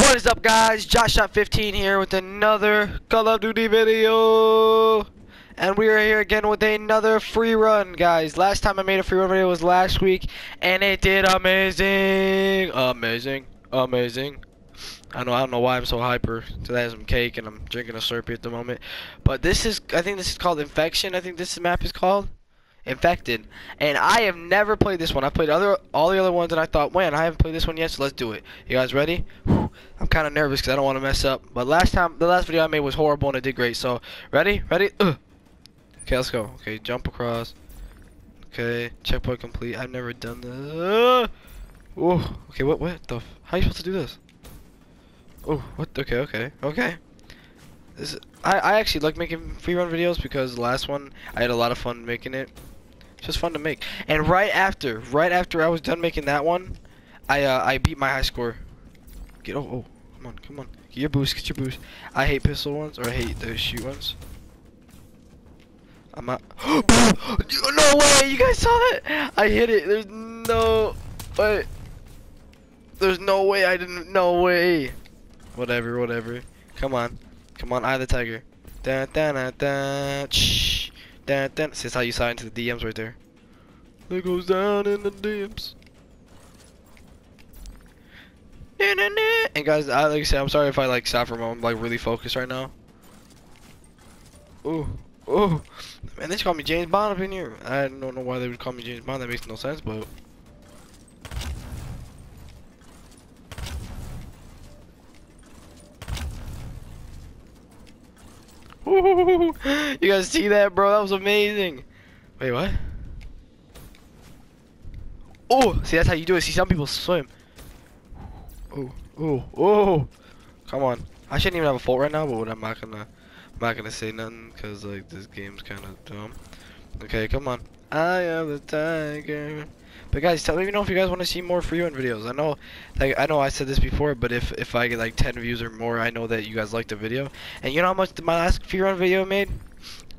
What is up guys? Josh Shot 15 here with another Call of Duty video. And we are here again with another free run, guys. Last time I made a free run video was last week, and it did amazing. Amazing. Amazing. I know I don't know why I'm so hyper. Today I have some cake and I'm drinking a Slurpee at the moment. But this is I think this is called Infection. I think this map is called infected. And i have never played this one. I played other all the other ones and i thought man i haven't played this one yet so let's do it. You guys ready? Whew. i'm kind of nervous because i don't want to mess up. But last time the last video i made was horrible and it did great. So ready? Ready? Ugh. okay let's go. Okay jump across. Okay checkpoint complete. I've never done this uh. oh okay what what the how are you supposed to do this? Oh what okay okay okay. This I, I actually like making free run videos because the last one I had a lot of fun making it just fun to make. And right after, right after I was done making that one, I uh, I beat my high score. Get oh oh, come on, come on, get your boost, get your boost. I hate pistol ones or I hate the shoot ones. I'm not. no way! You guys saw that? I hit it. There's no way. There's no way I didn't. No way. Whatever, whatever. Come on, come on, I the tiger. Da da da da. Shh. Dun, dun. This is how you sign to the DMs right there. It goes down in the DMs. And guys, I like I said, I'm sorry if I like stop for a moment. I'm like really focused right now. Ooh, ooh, man, they just call me James Bond up in here. I don't know why they would call me James Bond. That makes no sense, but. Ooh, you guys see that, bro? That was amazing. Wait, what? Oh, see, that's how you do it. See, some people swim. Oh, oh, oh. Come on. I shouldn't even have a fault right now, but I'm not gonna, I'm not gonna say nothing because like this game's kind of dumb. Okay, come on. I am the tiger. But guys, tell me know if you guys want to see more free run videos. I know, like I know I said this before, but if if I get like 10 views or more, I know that you guys like the video. And you know how much my last free run video made?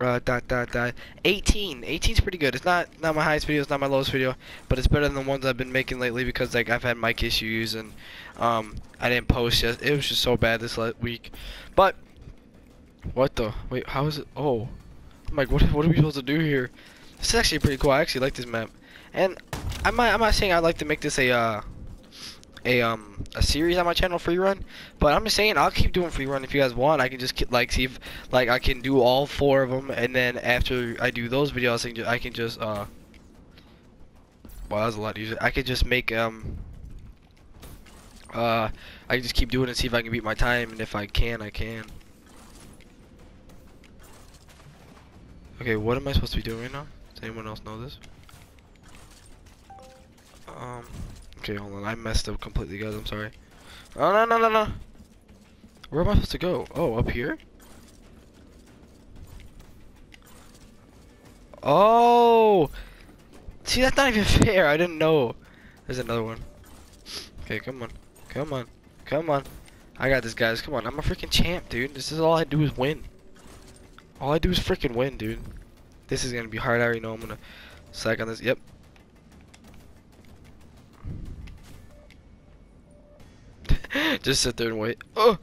Uh, dot dot dot. 18. 18 is pretty good. It's not not my highest video. It's not my lowest video, but it's better than the ones I've been making lately because like I've had mic issues and um I didn't post yet. It was just so bad this week. But what the? Wait, how is it? Oh, I'm like, what what are we supposed to do here? This is actually pretty cool. I actually like this map. And I'm not, I'm not saying I'd like to make this a uh, a um a series on my channel free run, but I'm just saying I'll keep doing free run if you guys want. I can just like see if like I can do all four of them, and then after I do those videos, I can, I can just uh. Well, that was a lot easier. I could just make um. Uh, I can just keep doing it and see if I can beat my time, and if I can, I can. Okay, what am I supposed to be doing right now? Does anyone else know this? Um, okay, hold on. I messed up completely, guys. I'm sorry. Oh, no, no, no, no. Where am I supposed to go? Oh, up here? Oh! See, that's not even fair. I didn't know. There's another one. Okay, come on. Come on. Come on. I got this, guys. Come on. I'm a freaking champ, dude. This is all I do is win. All I do is freaking win, dude. This is gonna be hard. I already know I'm gonna sack on this. Yep. Just sit there and wait. Oh!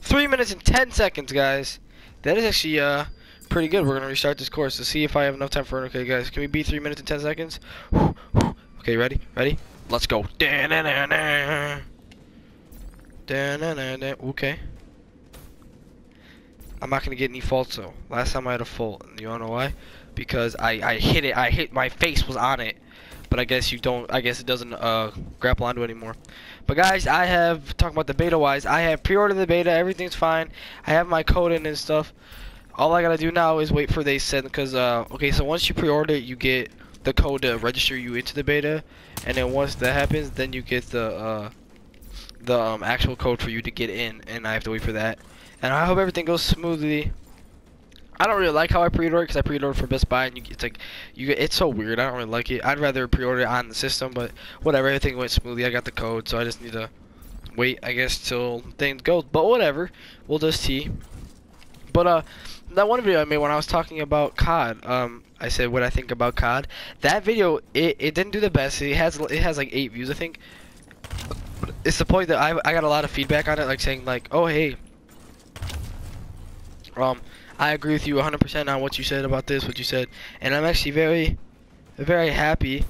Three minutes and ten seconds, guys. That is actually uh pretty good. We're gonna restart this course to see if I have enough time for it. Okay, guys, can we beat three minutes and ten seconds? Okay, ready? Ready? Let's go. Okay. I'm not gonna get any faults though. Last time I had a fault, and you wanna know why? Because I I hit it. I hit my face was on it. But I guess you don't I guess it doesn't uh, grapple onto anymore. But guys I have talking about the beta wise I have pre-ordered the beta everything's fine. I have my code in and stuff. All I gotta do now is wait for they send because uh, okay so once you pre-order it you get the code to register you into the beta. And then once that happens then you get the uh, the um, actual code for you to get in and I have to wait for that. And I hope everything goes smoothly I don't really like how I pre-order because I pre-ordered for Best Buy and you, it's like you it's so weird. I don't really like it. I'd rather pre-order it on the system, but whatever. Everything went smoothly. I got the code, so I just need to wait, I guess, till things go. But whatever, we'll just see. But uh, that one video I made when I was talking about COD, um, I said what I think about COD. That video, it, it didn't do the best. It has it has like eight views, I think. it's the point that I I got a lot of feedback on it, like saying like, oh hey, um, I agree with you 100% on what you said about this, what you said, and I'm actually very, very happy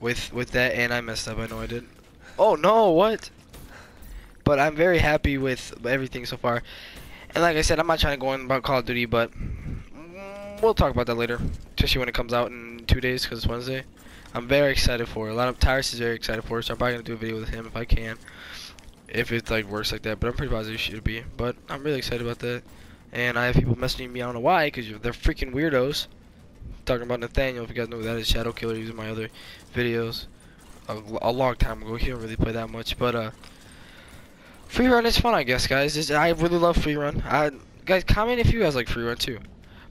with with that. And I messed up. I know I did. Oh no, what? But I'm very happy with everything so far. And like I said, I'm not trying to go on about Call of Duty, but we'll talk about that later, especially when it comes out in two days because it's Wednesday. I'm very excited for it. A lot of Tyrus is very excited for it, so I'm probably gonna do a video with him if I can, if it like works like that. But I'm pretty positive it should be. But I'm really excited about that. And I have people messaging me. I don't know why, because they're freaking weirdos. Talking about Nathaniel, if you guys know who that is, Shadow Killer. In my other videos a, a long time ago. He don't really play that much, but uh. Free run is fun, I guess, guys. It's, I really love free run. I, guys, comment if you guys like free run too.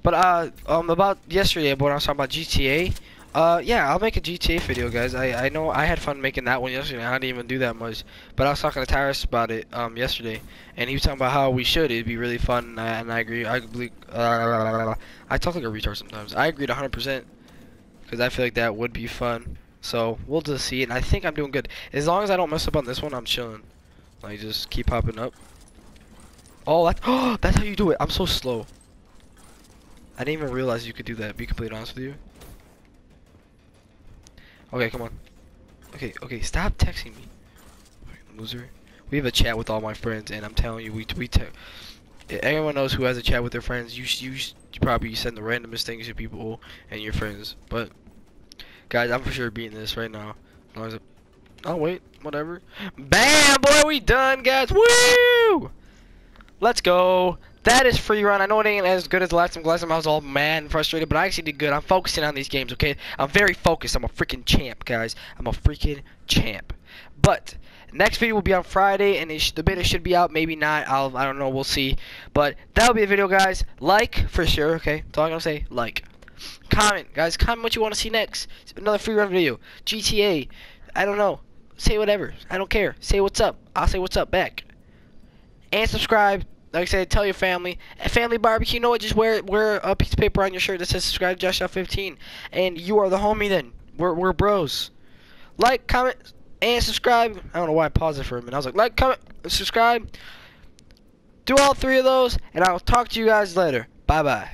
But uh, um, about yesterday, when I was talking about GTA, uh, yeah, I'll make a GTA video, guys. I I know I had fun making that one yesterday. I didn't even do that much, but I was talking to Tyrus about it um yesterday, and he was talking about how we should. It'd be really fun, and I, agree. I believe. Uh, I talk like a retard sometimes. I agreed 100% because I feel like that would be fun. So we'll just see, and I think I'm doing good. As long as I don't mess up on this one, I'm chilling. Like just keep popping up. Oh, oh, that's how you do it. I'm so slow. I didn't even realize you could do that. Be completely honest with you. Okay, come on. Okay, okay, stop texting me. Loser. We have a chat with all my friends, and I'm telling you, we we everyone knows who has a chat with their friends. You you probably send the randomest things to people and your friends. But guys, I'm for sure beating this right now. As long as oh wait, whatever. Bam, boy, we done, guys. Woo! Let's go. That is free run. I know it ain't as good as last time. Last time I was all mad and frustrated, but I actually did good. I'm focusing on these games, okay? I'm very focused. I'm a freaking champ, guys. I'm a freaking champ. But next video will be on Friday, and the beta should be out. Maybe not. I'll. I don't know. We'll see. But that'll be the video, guys. Like for sure. Okay. That's all I'm gonna say. Like. Comment, guys. Comment what you want to see next. Another free run video. GTA. I don't know. Say whatever. I don't care. Say what's up. I'll say what's up back. And subscribe like I said, tell your family. family barbecue, you know what? Just wear wear a piece of paper on your shirt that says subscribe Josh 15 and you are the homie then. We're, we're bros. Like, comment, and subscribe. I don't know why I paused it for a minute. I was like, like, comment, subscribe. Do all three of those, and I'll talk to you guys later. Bye-bye.